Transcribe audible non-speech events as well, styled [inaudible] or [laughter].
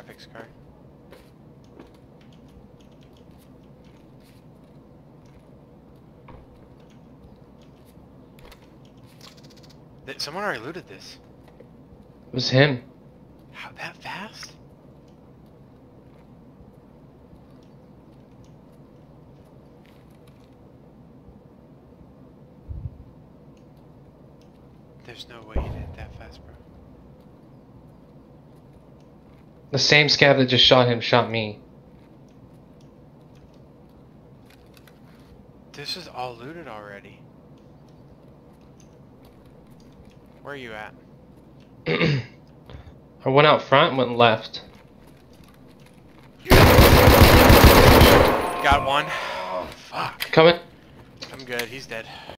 graphics card. Someone already looted this. It was him. How that fast? There's no way he did it that fast, bro. The same scab that just shot him shot me. This is all looted already. Where are you at? [clears throat] I went out front, went left. Got one. Oh, Fuck. Coming. I'm good. He's dead.